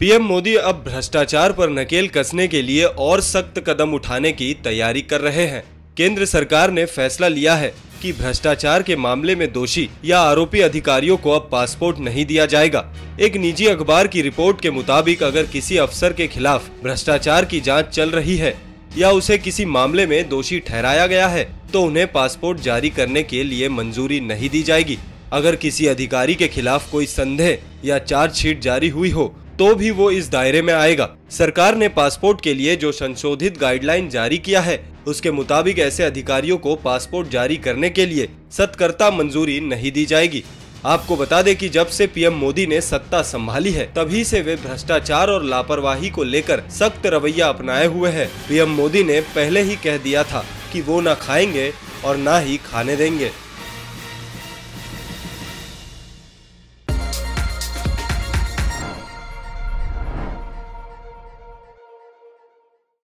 PM Modi अब भ्रष्टाचार पर नकेल कसने के लिए और सख्त कदम उठाने की तैयारी कर रहे हैं। केंद्र सरकार ने फैसला लिया है कि भ्रष्टाचार के मामले में दोषी या आरोपी अधिकारियों को अब पासपोर्ट नहीं दिया जाएगा। एक निजी अखबार की रिपोर्ट के मुताबिक अगर किसी अफसर के खिलाफ भ्रष्टाचार की जाँच चल रही है या उसे किसी मामले में दोषी ठहराया गया है तो उन्हें पासपोर्ट जारी करने के लिए मंजूरी नहीं दी जाएगी। अगर किसी अधिकारी के खिलाफ कोई संदेह या चार्जशीट जारी हुई हो तो भी वो इस दायरे में आएगा। सरकार ने पासपोर्ट के लिए जो संशोधित गाइडलाइन जारी किया है, उसके मुताबिक ऐसे अधिकारियों को पासपोर्ट जारी करने के लिए सत्कर्ता मंजूरी नहीं दी जाएगी। आपको बता दें कि जब से पीएम मोदी ने सत्ता संभाली है, तभी से वे भ्रष्टाचार और लापरवाही को लेकर सख्त रवैया अपनाए हुए हैं। पीएम मोदी ने पहले ही कह दिया था कि वो न खाएँगे और न ही खाने देंगे।